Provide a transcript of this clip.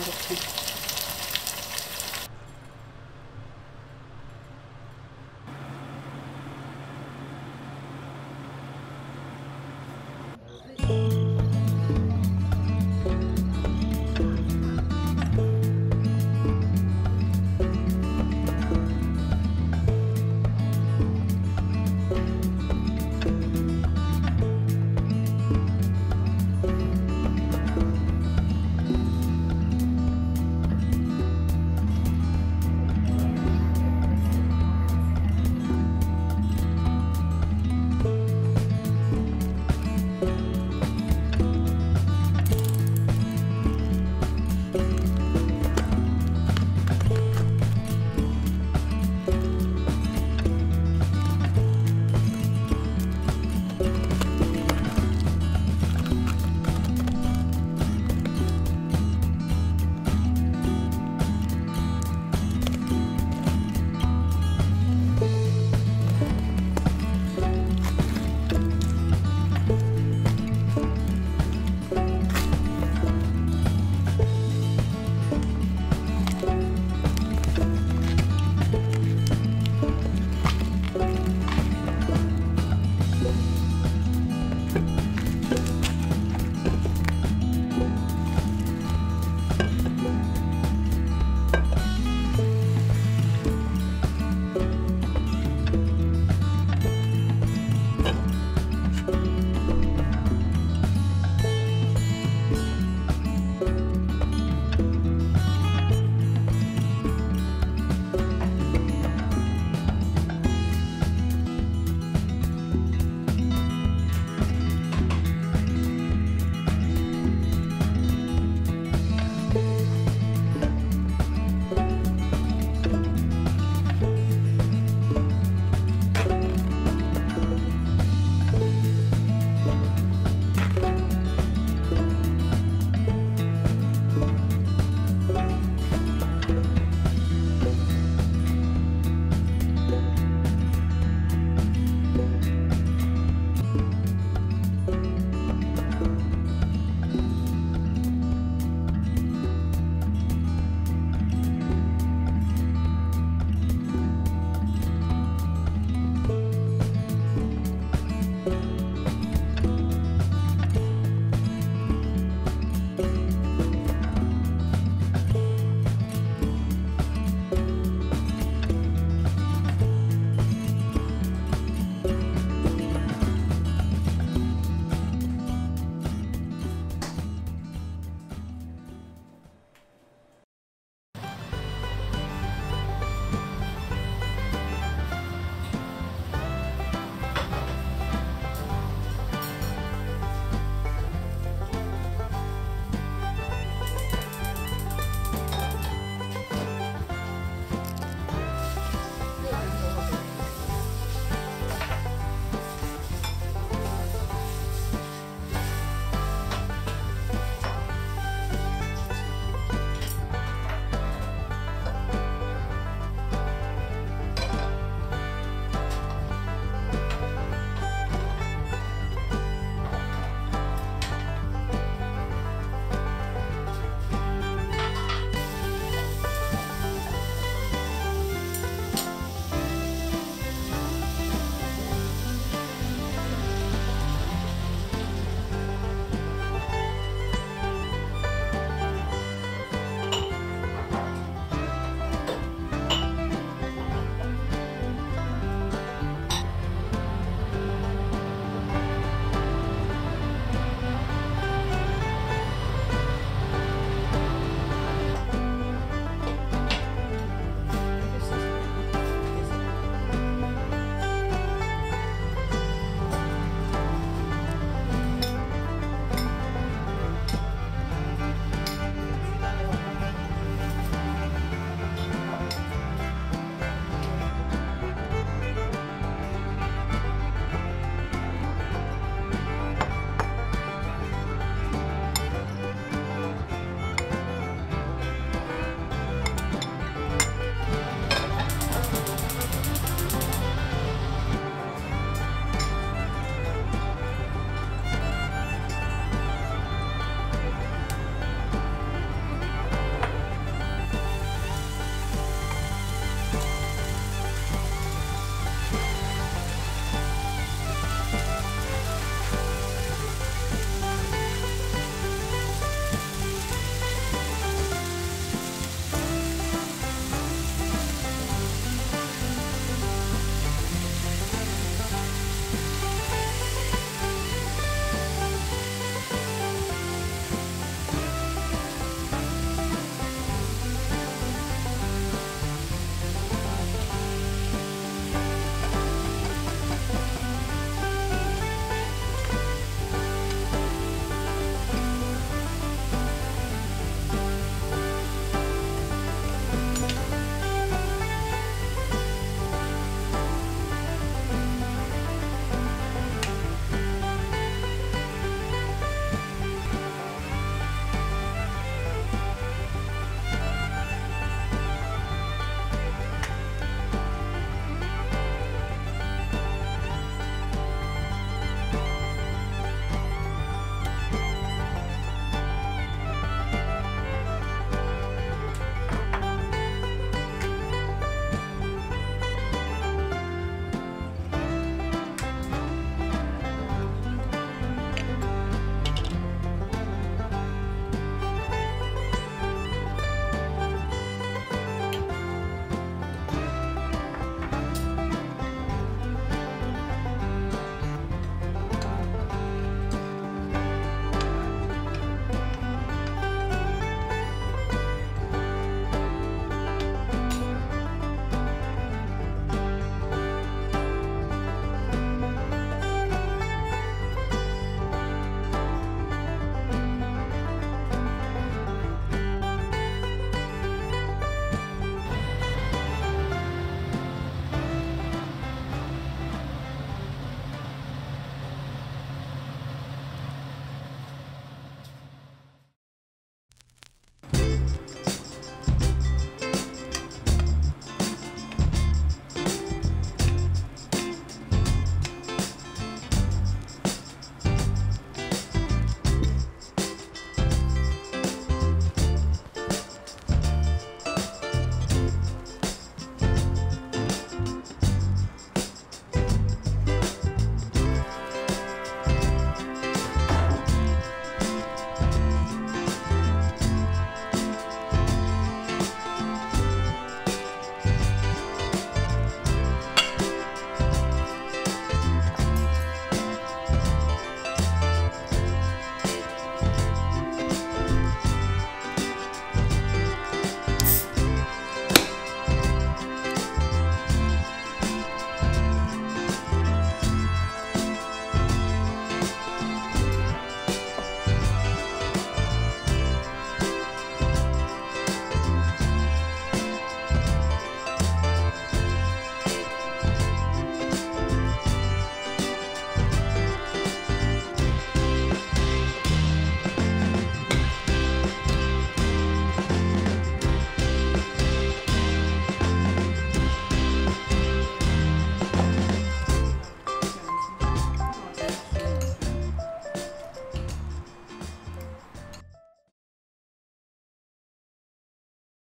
ആയിരിക്കും